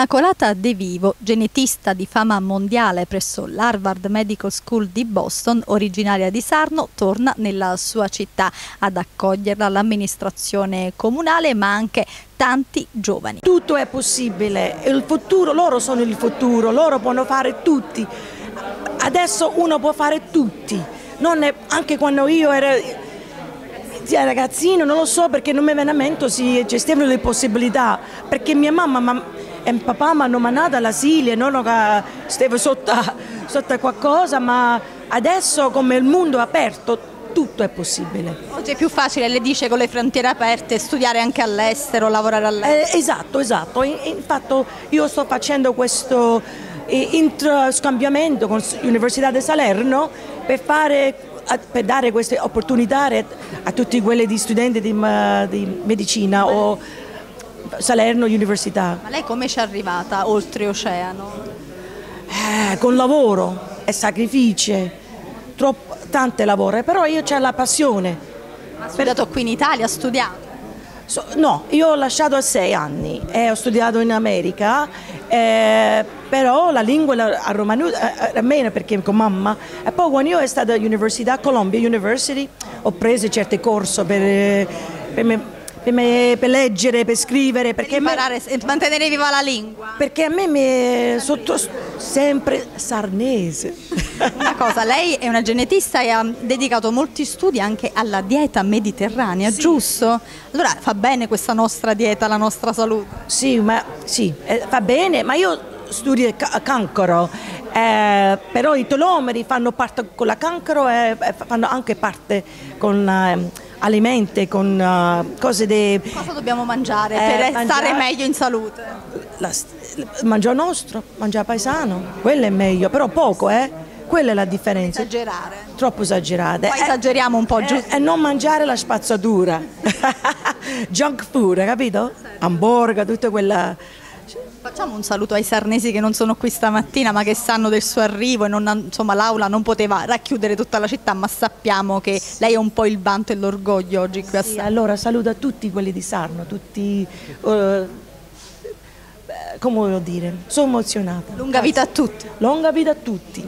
Immacolata De Vivo, genetista di fama mondiale presso l'Harvard Medical School di Boston, originaria di Sarno, torna nella sua città ad accoglierla l'amministrazione comunale ma anche tanti giovani. Tutto è possibile, il futuro, loro sono il futuro, loro possono fare tutti. Adesso uno può fare tutti, è, anche quando io ero ragazzino, non lo so perché non mi veramente si gestivano le possibilità, perché mia mamma e papà mi hanno mandato all'asilo, non che stavo sotto, sotto qualcosa, ma adesso come il mondo è aperto tutto è possibile. Oggi è più facile, le dice con le frontiere aperte, studiare anche all'estero, lavorare all'estero. Eh, esatto, esatto. Infatti io sto facendo questo eh, scambiamento con l'Università di Salerno per, fare, per dare queste opportunità a tutti quelli studenti di, di medicina o Salerno Università. Ma lei come ci è arrivata oltreoceano? Eh, con lavoro e sacrifici, tante lavoro, però io ho la passione. Ha studiato qui in Italia, ha studiato? So, no, io ho lasciato a sei anni e ho studiato in America, eh, però la lingua a romano eh, meno perché con mamma. E poi quando io sono stata all'università, Columbia University, ho preso certi corsi per, per me per, me, per leggere, per scrivere. Per imparare e mantenere viva la lingua. Perché a me mi sotto sempre sarnese. Una cosa, lei è una genetista e ha dedicato molti studi anche alla dieta mediterranea, sì. giusto? Allora fa bene questa nostra dieta, la nostra salute? Sì, ma sì, eh, fa bene, ma io studio cancro, eh, però i telomeri fanno parte con la cancro e fanno anche parte con... Eh, alimenti, con uh, cose di... Cosa dobbiamo mangiare eh, per mangiare, stare meglio in salute? La, mangiare nostro, mangiare paesano, quello è meglio, però poco, eh? Quella è la differenza. Esagerare. Troppo esagerate. Poi eh, esageriamo un po', eh, giusto? E non mangiare la spazzatura. Junk food, capito? Hamburger, tutta quella Facciamo un saluto ai sarnesi che non sono qui stamattina ma che sanno del suo arrivo e non, insomma l'aula non poteva racchiudere tutta la città ma sappiamo che lei è un po' il vanto e l'orgoglio oggi qui a Sarno. Sì, allora saluto a tutti quelli di Sarno, tutti, uh, come voglio dire, sono emozionata. Lunga vita a tutti. Lunga vita a tutti.